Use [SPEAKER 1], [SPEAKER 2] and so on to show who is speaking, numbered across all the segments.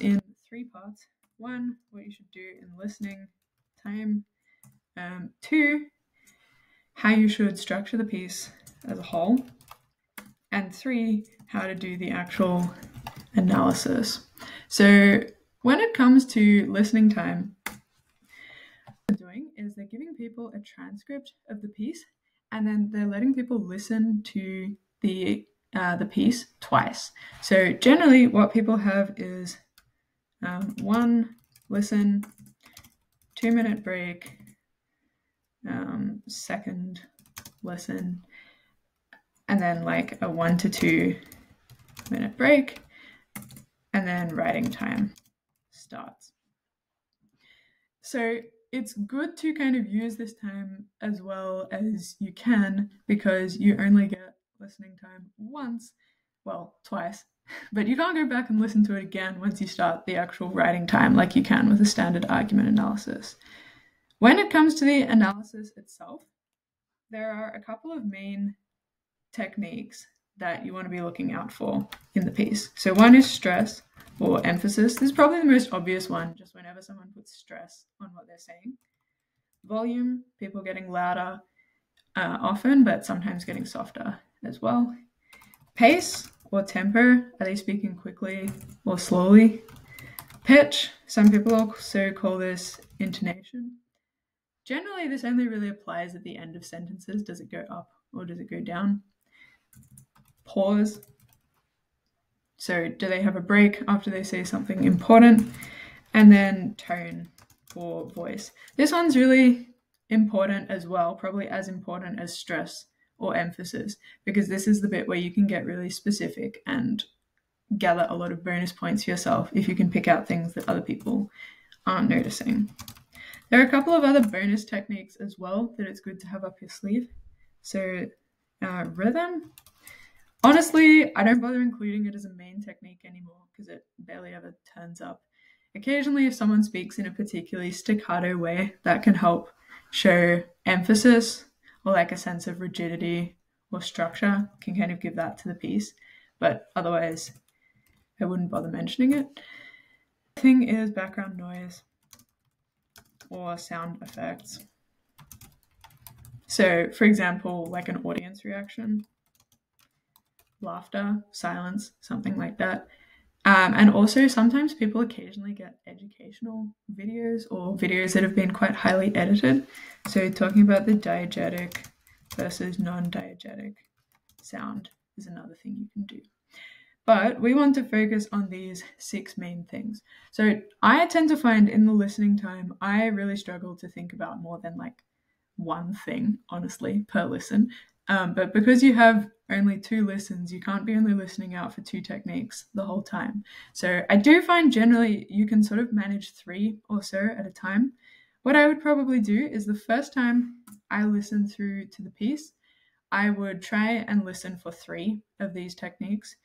[SPEAKER 1] in three parts. One, what you should do in listening time. Um, two, how you should structure the piece as a whole. And three, how to do the actual analysis. So when it comes to listening time, what they're doing is they're giving people a transcript of the piece and then they're letting people listen to the uh, the piece twice. So generally, what people have is um, one listen, two minute break, um, second listen, and then like a one to two minute break, and then writing time starts. So it's good to kind of use this time as well as you can because you only get listening time once, well, twice, but you can't go back and listen to it again once you start the actual writing time like you can with a standard argument analysis. When it comes to the analysis itself, there are a couple of main techniques that you want to be looking out for in the piece. So, one is stress or emphasis. This is probably the most obvious one, just whenever someone puts stress on what they're saying. Volume, people getting louder uh, often, but sometimes getting softer as well. Pace or tempo, are they speaking quickly or slowly? Pitch, some people also call this intonation. Generally, this only really applies at the end of sentences. Does it go up or does it go down? Pause. So, do they have a break after they say something important? And then tone or voice. This one's really important as well, probably as important as stress or emphasis, because this is the bit where you can get really specific and gather a lot of bonus points for yourself if you can pick out things that other people aren't noticing. There are a couple of other bonus techniques as well that it's good to have up your sleeve. So, uh, rhythm. Honestly, I don't bother including it as a main technique anymore because it barely ever turns up. Occasionally, if someone speaks in a particularly staccato way, that can help show emphasis or like a sense of rigidity or structure can kind of give that to the piece. But otherwise, I wouldn't bother mentioning it. Thing is background noise or sound effects. So, for example, like an audience reaction, laughter, silence, something like that. Um, and also, sometimes people occasionally get educational videos or videos that have been quite highly edited. So, talking about the diegetic versus non diegetic sound is another thing you can do. But we want to focus on these six main things. So, I tend to find in the listening time, I really struggle to think about more than like one thing, honestly, per listen. Um, but because you have only two listens, you can't be only listening out for two techniques the whole time. So I do find generally you can sort of manage three or so at a time. What I would probably do is the first time I listen through to the piece, I would try and listen for three of these techniques.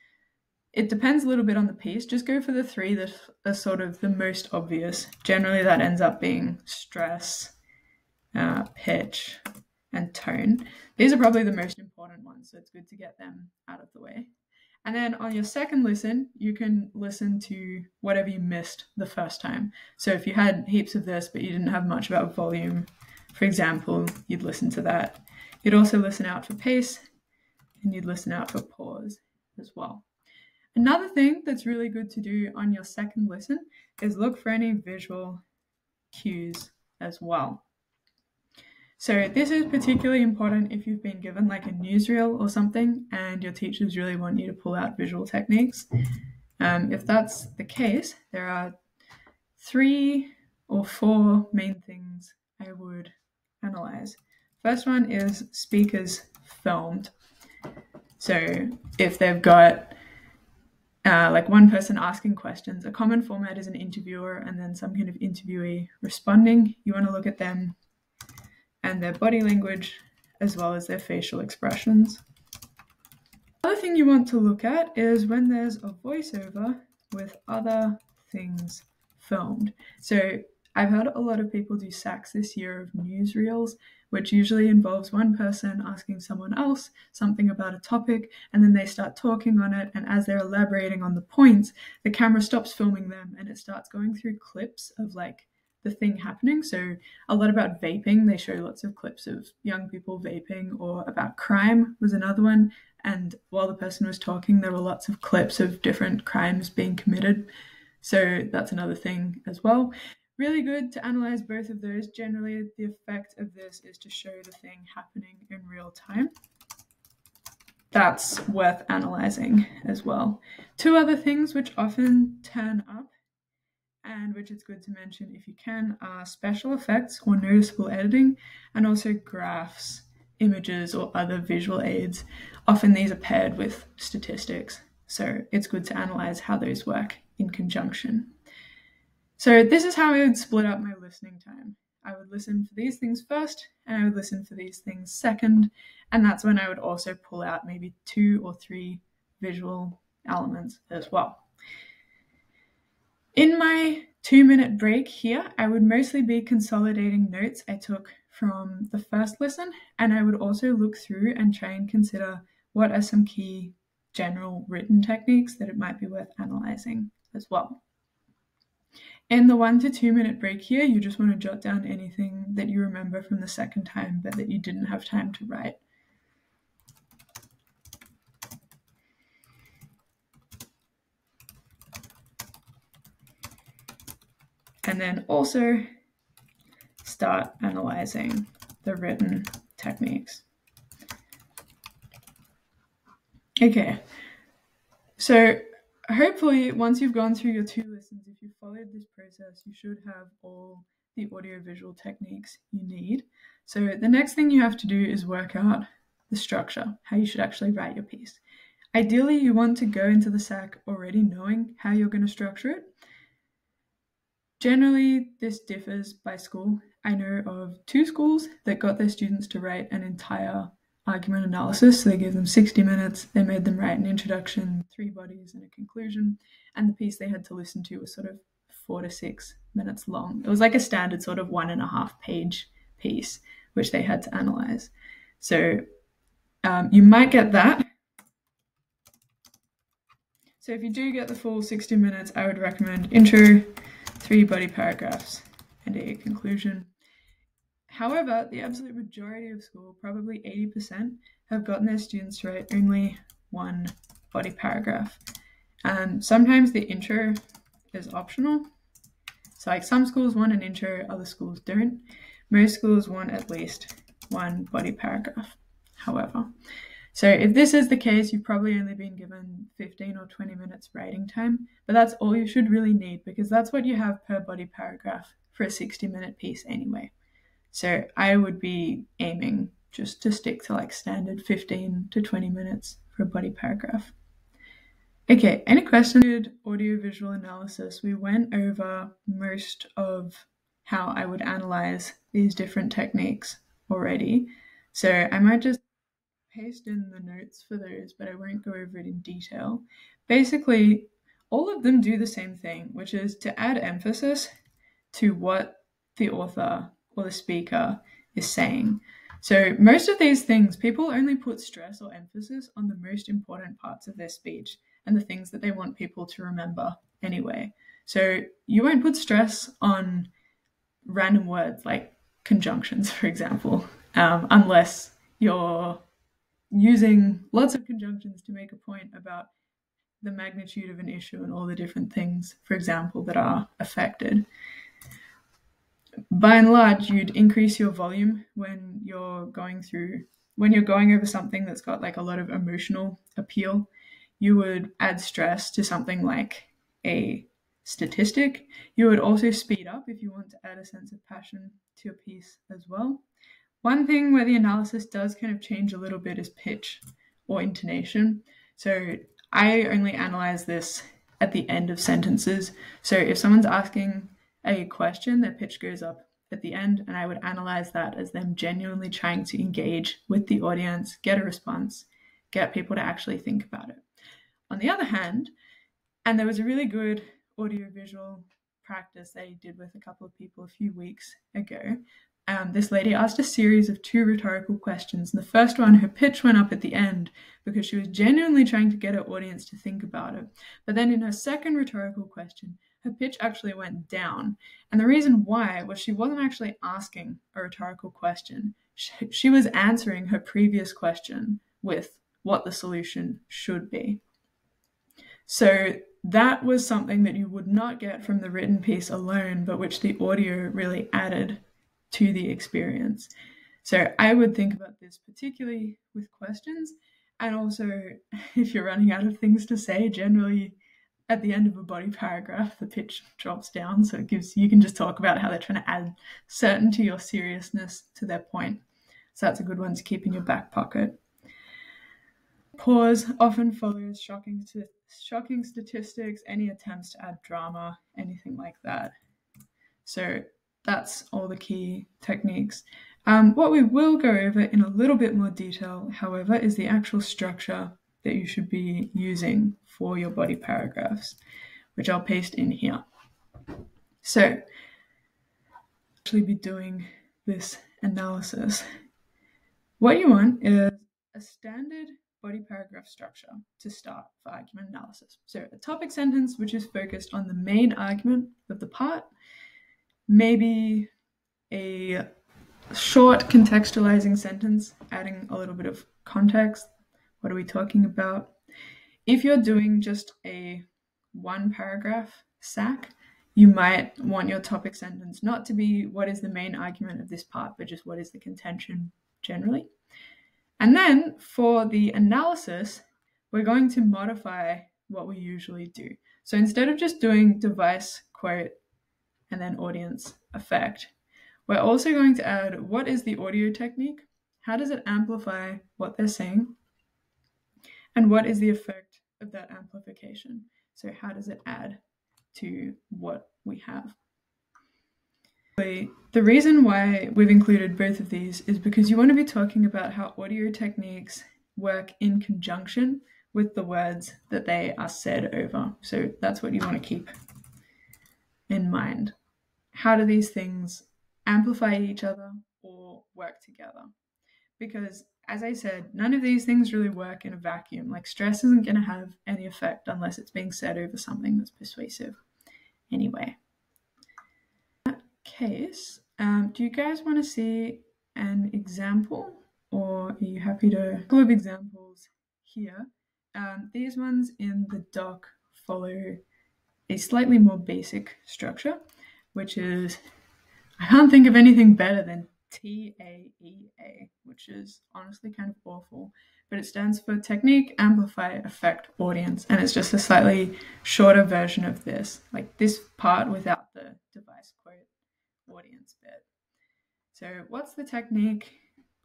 [SPEAKER 1] It depends a little bit on the piece. Just go for the three that are sort of the most obvious. Generally, that ends up being stress, uh, pitch, and tone. These are probably the most important ones, so it's good to get them out of the way. And then on your second listen, you can listen to whatever you missed the first time. So if you had heaps of this, but you didn't have much about volume, for example, you'd listen to that. You'd also listen out for pace and you'd listen out for pause as well. Another thing that's really good to do on your second listen is look for any visual cues as well. So this is particularly important if you've been given like a newsreel or something and your teachers really want you to pull out visual techniques. Um, if that's the case, there are three or four main things I would analyze. First one is speakers filmed. So if they've got uh, like one person asking questions, a common format is an interviewer and then some kind of interviewee responding. You want to look at them and their body language as well as their facial expressions. Other thing you want to look at is when there's a voiceover with other things filmed. So I've heard a lot of people do SACs this year of newsreels, which usually involves one person asking someone else something about a topic, and then they start talking on it. And as they're elaborating on the points, the camera stops filming them and it starts going through clips of like the thing happening. So, a lot about vaping, they show lots of clips of young people vaping, or about crime was another one. And while the person was talking, there were lots of clips of different crimes being committed. So, that's another thing as well. Really good to analyze both of those. Generally, the effect of this is to show the thing happening in real time. That's worth analyzing as well. Two other things which often turn up and which it's good to mention if you can, are special effects or noticeable editing, and also graphs, images, or other visual aids. Often these are paired with statistics, so it's good to analyze how those work in conjunction. So, this is how I would split up my listening time. I would listen for these things first, and I would listen for these things second, and that's when I would also pull out maybe two or three visual elements as well. In my two minute break here, I would mostly be consolidating notes I took from the first listen, and I would also look through and try and consider what are some key general written techniques that it might be worth analyzing as well. In the one to two minute break here, you just want to jot down anything that you remember from the second time but that you didn't have time to write. And then also start analyzing the written techniques. Okay, so hopefully once you've gone through your two lessons, if you followed this process, you should have all the audiovisual techniques you need. So the next thing you have to do is work out the structure, how you should actually write your piece. Ideally, you want to go into the SAC already knowing how you're going to structure it. Generally, this differs by school. I know of two schools that got their students to write an entire argument analysis. So they gave them 60 minutes, they made them write an introduction, three bodies, and a conclusion. And the piece they had to listen to was sort of four to six minutes long. It was like a standard sort of one and a half page piece, which they had to analyze. So um, you might get that. So if you do get the full 60 minutes, I would recommend intro, three body paragraphs, and a conclusion. However, the absolute majority of school, probably 80%, have gotten their students to write only one body paragraph. Um, sometimes the intro is optional. So, like some schools want an intro, other schools don't. Most schools want at least one body paragraph, however. So if this is the case, you've probably only been given 15 or 20 minutes writing time, but that's all you should really need because that's what you have per body paragraph for a 60 minute piece anyway. So I would be aiming just to stick to like standard 15 to 20 minutes for a body paragraph. Okay, any questions? Audio visual analysis. We went over most of how I would analyze these different techniques already. So I might just paste in the notes for those, but I won't go over it in detail. Basically, all of them do the same thing, which is to add emphasis to what the author or the speaker is saying. So, most of these things, people only put stress or emphasis on the most important parts of their speech and the things that they want people to remember anyway. So, you won't put stress on random words like conjunctions, for example, um, unless you're using lots of conjunctions to make a point about the magnitude of an issue and all the different things, for example, that are affected. By and large, you'd increase your volume when you're going through, when you're going over something that's got like a lot of emotional appeal. You would add stress to something like a statistic. You would also speed up if you want to add a sense of passion to a piece as well. One thing where the analysis does kind of change a little bit is pitch or intonation. So I only analyze this at the end of sentences. So if someone's asking a question, their pitch goes up at the end, and I would analyze that as them genuinely trying to engage with the audience, get a response, get people to actually think about it. On the other hand, and there was a really good audiovisual practice he did with a couple of people a few weeks ago. Um, this lady asked a series of two rhetorical questions. And the first one, her pitch went up at the end because she was genuinely trying to get her audience to think about it. But then in her second rhetorical question, her pitch actually went down. And the reason why was she wasn't actually asking a rhetorical question, she, she was answering her previous question with what the solution should be. So that was something that you would not get from the written piece alone, but which the audio really added to the experience. So I would think about this particularly with questions. And also, if you're running out of things to say, generally at the end of a body paragraph, the pitch drops down. So it gives you can just talk about how they're trying to add certainty or seriousness to their point. So that's a good one to keep in your back pocket. Pause often follows shocking, shocking statistics, any attempts to add drama, anything like that. So that's all the key techniques. Um, what we will go over in a little bit more detail, however, is the actual structure that you should be using for your body paragraphs, which I'll paste in here. So, actually be doing this analysis. What you want is a standard body paragraph structure to start for argument analysis. So, a topic sentence which is focused on the main argument of the part, maybe a short contextualizing sentence, adding a little bit of context. What are we talking about? If you're doing just a one paragraph SAC, you might want your topic sentence not to be what is the main argument of this part, but just what is the contention generally. And then for the analysis, we're going to modify what we usually do. So instead of just doing device, quote, and then audience effect, we're also going to add what is the audio technique? How does it amplify what they're saying? And what is the effect of that amplification? So, how does it add to what we have? The reason why we've included both of these is because you want to be talking about how audio techniques work in conjunction with the words that they are said over. So that's what you want to keep in mind. How do these things amplify each other or work together? Because, as I said, none of these things really work in a vacuum. Like, stress isn't going to have any effect unless it's being said over something that's persuasive. Anyway in that case, um, do you guys want to see an example or are you happy to? A couple of examples here. Um, these ones in the doc follow a slightly more basic structure, which is I can't think of anything better than TAEA, which is honestly kind of awful, but it stands for Technique, Amplify, Effect, Audience, and it's just a slightly shorter version of this, like this part without the device quote audience bit. So, what's the technique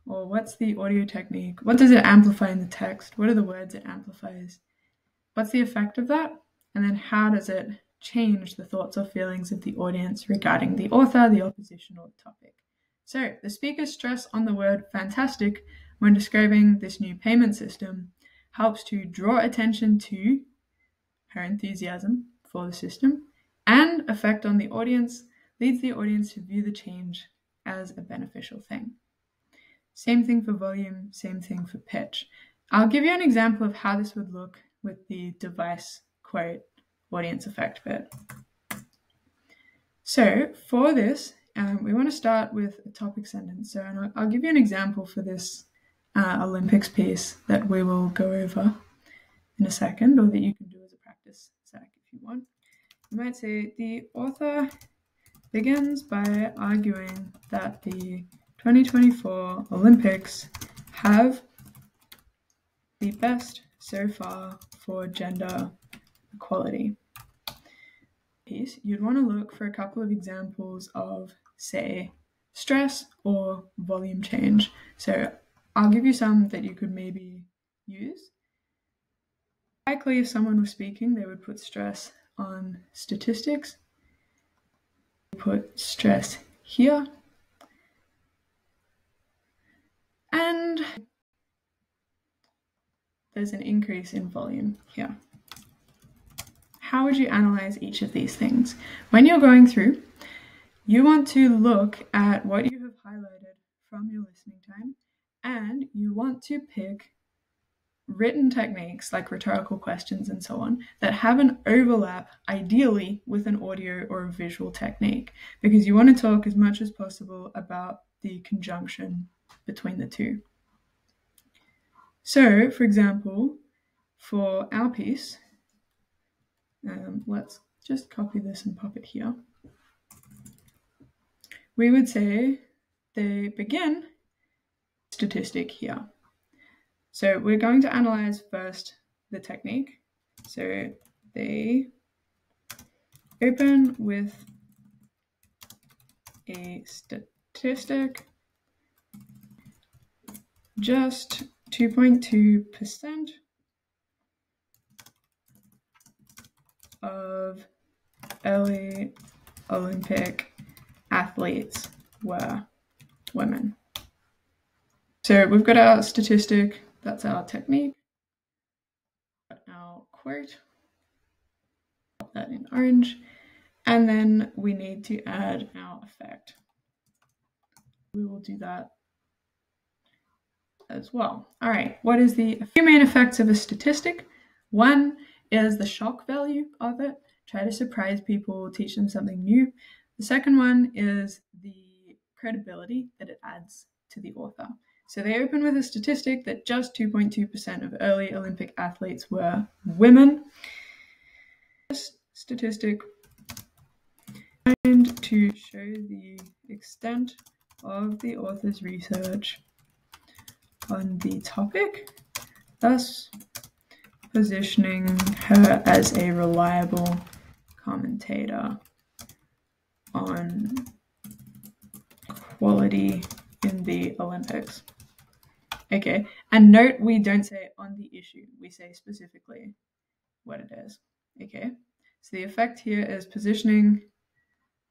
[SPEAKER 1] or what's the audio technique? What does it amplify in the text? What are the words it amplifies? What's the effect of that? And then, how does it change the thoughts or feelings of the audience regarding the author, the opposition, or the topic? So, the speakers stress on the word fantastic when describing this new payment system helps to draw attention to her enthusiasm for the system and effect on the audience leads the audience to view the change as a beneficial thing. Same thing for volume, same thing for pitch. I'll give you an example of how this would look with the device quote audience effect bit. So for this, um, we want to start with a topic sentence. So I'll, I'll give you an example for this uh, Olympics piece that we will go over in a second, or that you can do as a practice sac if you want. You might say the author begins by arguing that the 2024 Olympics have the best so far for gender equality. You'd want to look for a couple of examples of, say, stress or volume change. So I'll give you some that you could maybe use. Likely, if someone was speaking, they would put stress on statistics put stress here. And there's an increase in volume here. How would you analyze each of these things? When you're going through, you want to look at what you have highlighted from your listening time and you want to pick written techniques like rhetorical questions and so on that have an overlap, ideally, with an audio or a visual technique, because you want to talk as much as possible about the conjunction between the two. So, for example, for our piece, um, let's just copy this and pop it here. We would say they begin statistic here. So we're going to analyze first the technique. So they open with a statistic just 2.2% of early Olympic athletes were women. So we've got our statistic that's our technique. Our quote. That in orange. And then we need to add our effect. We will do that as well. All right, what is the few main effects of a statistic? One is the shock value of it. Try to surprise people, teach them something new. The second one is the credibility that it adds to the author. So they open with a statistic that just 2.2% of early Olympic athletes were women. This statistic and to show the extent of the author's research on the topic, thus positioning her as a reliable commentator on quality in the Olympics. Okay, and note we don't say on the issue, we say specifically what it is. Okay, so the effect here is positioning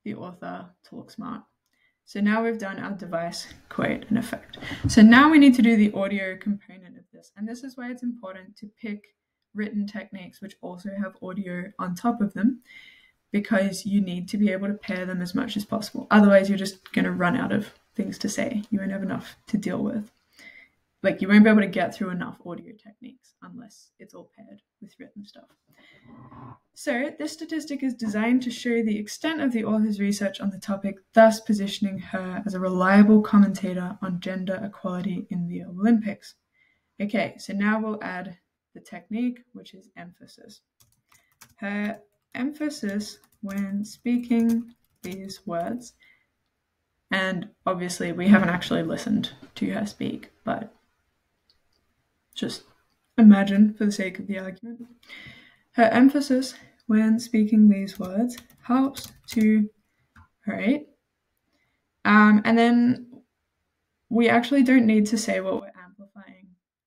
[SPEAKER 1] the author to look smart. So now we've done our device, quote, and effect. So now we need to do the audio component of this. And this is why it's important to pick written techniques which also have audio on top of them because you need to be able to pair them as much as possible. Otherwise, you're just going to run out of things to say. You won't have enough to deal with like you won't be able to get through enough audio techniques unless it's all paired with written stuff. So, this statistic is designed to show the extent of the author's research on the topic, thus positioning her as a reliable commentator on gender equality in the Olympics. Okay, so now we'll add the technique, which is emphasis. Her emphasis when speaking these words, and obviously we haven't actually listened to her speak, but just imagine for the sake of the argument. Her emphasis when speaking these words helps to, right? Um, and then we actually don't need to say what we're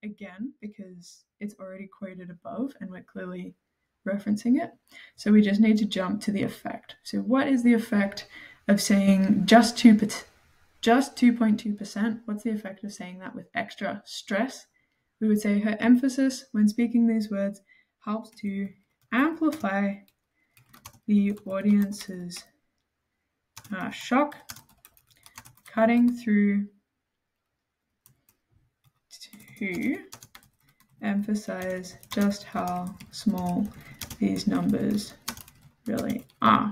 [SPEAKER 1] again because it's already quoted above and we're clearly referencing it. So we just need to jump to the effect. So what is the effect of saying just 2 just 2.2%? What's the effect of saying that with extra stress? we would say her emphasis when speaking these words helps to amplify the audience's uh, shock, cutting through to emphasize just how small these numbers really are.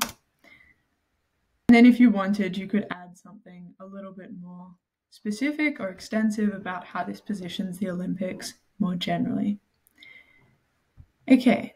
[SPEAKER 1] And then if you wanted, you could add something a little bit more specific or extensive about how this positions the Olympics more generally. Okay,